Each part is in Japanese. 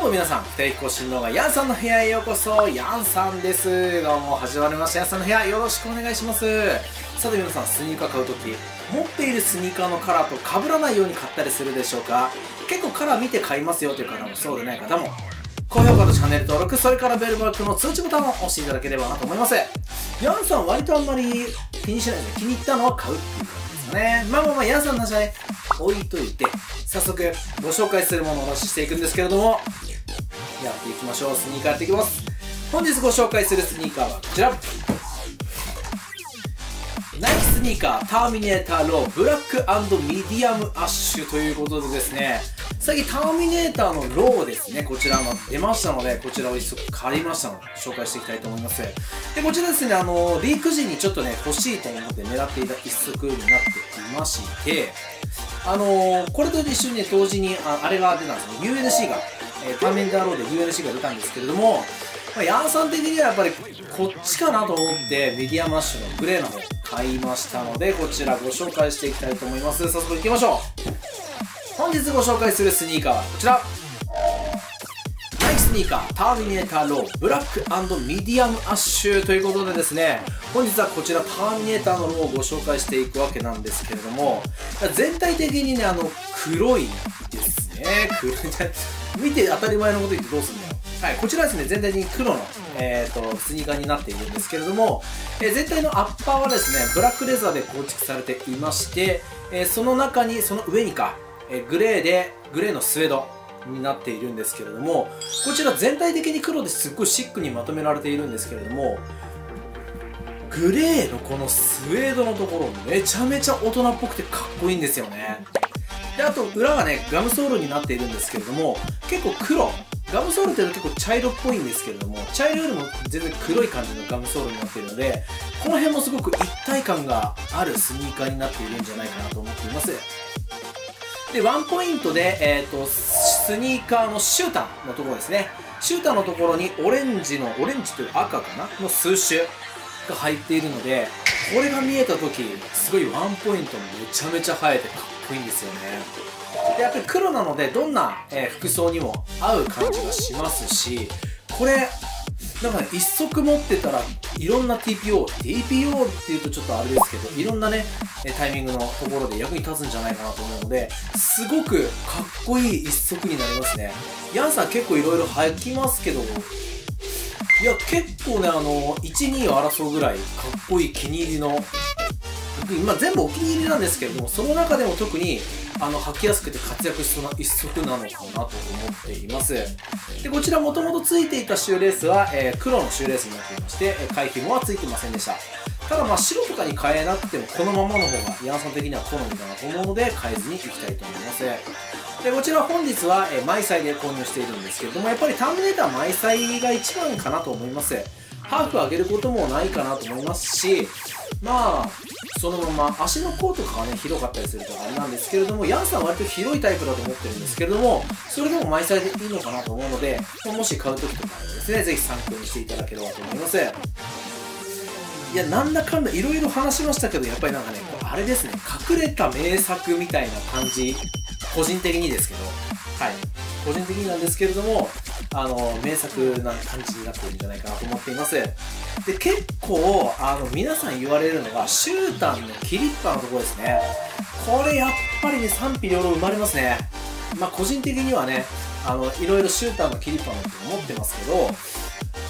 うも皆さん、二人更新動画、ヤンさんの部屋へようこそ、ヤンさんです。どうも、始まりました、ヤンさんの部屋、よろしくお願いします。さて皆さん、スニーカー買うとき、持っているスニーカーのカラーと被らないように買ったりするでしょうか？結構カラー見て買いますよという方も、そうでない方も、高評価とチャンネル登録、それからベルバックの通知ボタンを押していただければなと思います。ヤンさん、割とあんまり気にしないで、気に入ったのは買うっていう感じですかね。まあまあまあ、ヤンさんの話は、置いといて、早速ご紹介するものをお出ししていくんですけれども、やっていきましょう。スニーカーやっていきます。本日ご紹介するスニーカーはこちら。ナイキスニーカーターミネーターローブラックミディアムアッシュということでですね、最近ターミネーターのローですね、こちらが出ましたので、こちらを一足借りましたので、紹介していきたいと思います。で、こちらですね、あの、リーク時にちょっとね、欲しいと思って狙っていた一足になっていまして、あのこれと一緒にね、同時にああれが出たんですね、UNC が、えー、ターミネーターローで UNC が出たんですけれども、まあ、ヤンさん的にはやっぱりこっちかなと思ってメディアマッシュのグレーの方買いましたのでこちらご紹介していきたいと思います。早速いきましょう。本日ご紹介するスニーカーはこちら。ナイキスニーカーターミネーターローブラックミディアムアッシュということでですね本日はこちらターミネーターのローをご紹介していくわけなんですけれども全体的にねあの黒いでね。見て当たり前のこと言ってどうすんだよ。はい、こちらですね、全体に黒の、えーと、スニーカーになっているんですけれども、えー、全体のアッパーはですね、ブラックレザーで構築されていまして、えー、その中に、その上にか、えグレーで、グレーのスウェードになっているんですけれども、こちら全体的に黒ですっごいシックにまとめられているんですけれども、グレーのこのスウェードのところめちゃめちゃ大人っぽくてかっこいいんですよね。で、あと裏がね、ガムソールになっているんですけれども、結構黒、ガムソールっていうのは結構茶色っぽいんですけれども茶色よりも全然黒い感じのガムソールになっているのでこの辺もすごく一体感があるスニーカーになっているんじゃないかなと思っています。でワンポイントで、えーと、スニーカーのシューターのところですね。シューターのところにオレンジのオレンジという赤かなの数種が入っているのでこれが見えた時すごいワンポイントめちゃめちゃ映えてかっこいいんですよね。でやっぱり黒なのでどんな、え、服装にも合う感じがしますしこれなんかね一足持ってたらいろんな TPO TPO っていうとちょっとあれですけどいろんなねタイミングのところで役に立つんじゃないかなと思うのですごくかっこいい一足になりますね。ヤンさん結構いろいろ履きますけどいや結構ねあの12を争うぐらいかっこいい気に入りの今全部お気に入りなんですけれどもその中でも特にあの履きやすくて活躍しそうな一足なのかなと思っています。でこちらもともと付いていたシューレースは、えー、黒のシューレースになっていまして回避もは付いてませんでした。ただまあ白とかに変えなくてもこのままの方がヤンさん的には好みだなと思うので変えずにいきたいと思います。でこちら本日は、えー、マイサイで購入しているんですけれどもやっぱりターミネーターマイサイが一番かなと思います。ハーフ上げることもないかなと思いますしまあそのまま足の甲とかがね広かったりするとあれなんですけれどもヤンさんは割と広いタイプだと思ってるんですけれどもそれでも毎歳でいいのかなと思うのでもし買う時とかですねぜひ参考にしていただければと思います。いやなんだかんだいろいろ話しましたけどやっぱりなんかねあれですね隠れた名作みたいな感じ。個人的にですけど。はい。個人的になんですけれどもあの名作な感じになってるんじゃないかなと思っています。で結構あの皆さん言われるのがシュータンの切りっぱのところですね。これやっぱりね賛否両論生まれますね。まあ個人的にはねあのいろいろシューターの切りっぱのって思ってますけど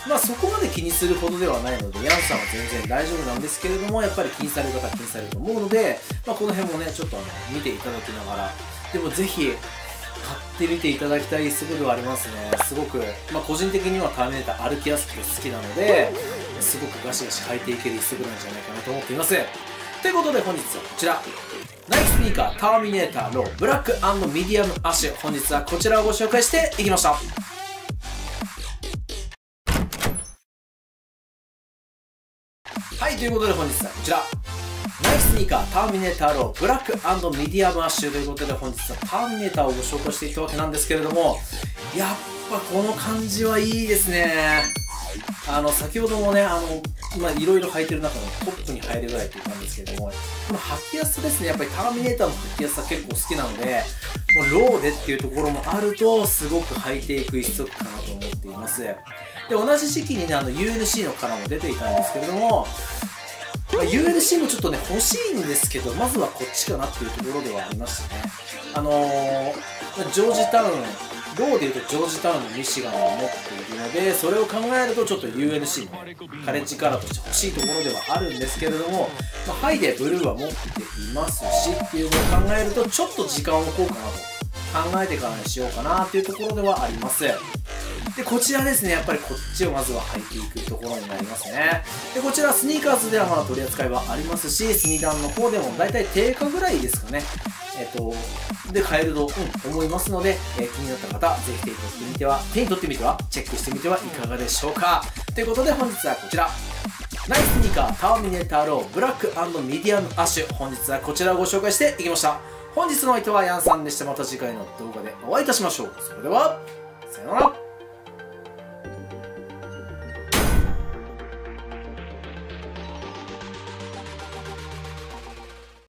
まあそこまで気にするほどではないのでヤンさんは全然大丈夫なんですけれどもやっぱり気にされる方は気にされると思うので、まあ、この辺もねちょっとあの見ていただきながらでもぜひ買ってみていただきたい一足ではありますね。すごく、まあ、個人的にはターミネーター歩きやすくて好きなのですごくガシガシ履いていける一足なんじゃないかなと思っています。ということで本日はこちら。ナイスニーカーターミネーターローブラックミディアムアッシュ。本日はこちらをご紹介していきました。はいということで本日はこちら。ナイススニーカーターミネーターローブラックミディアムアッシュということで本日はターミネーターをご紹介していくわけなんですけれどもやっぱこの感じはいいですね。あの、先ほどもね、あの、今いろいろ履いてる中のトップに入るぐらいって言ったんですけれども、この履きやすさですね、やっぱりターミネーターの履きやすさ結構好きなので、もうローでっていうところもあると、すごく履いていく一足かなと思っています。で、同じ時期にね、あの、UNC のカラーも出ていたんですけれども、まあ、UNC もちょっとね、欲しいんですけど、まずはこっちかなっていうところではありましたね。あのー、ジョージタウン、ローでいうとジョージタウンのミシガンを持っているので、それを考えるとちょっと UNC の、ね、カレッジカラーとして欲しいところではあるんですけれども、まあ、ハイでブルーは持っていますしっていうのを考えると、ちょっと時間を置こうかなと考えてからにしようかなっていうところではあります。で、こちらですね、やっぱりこっちをまずは履いていくところになりますね。で、こちらスニーカーズではまだ取り扱いはありますし、スニダンの方でも大体定価ぐらいですかね。えっと、で買えると、うん、思いますので、えー、気になった方、ぜひ手に取ってみては、手に取ってみては、チェックしてみてはいかがでしょうか。ということで本日はこちら。ナイススニーカーターミネーターローブラックミディアムアッシュ本日はこちらをご紹介していきました本日の相手はヤンさんでしたまた次回の動画でお会いいたしましょうそれではさようなら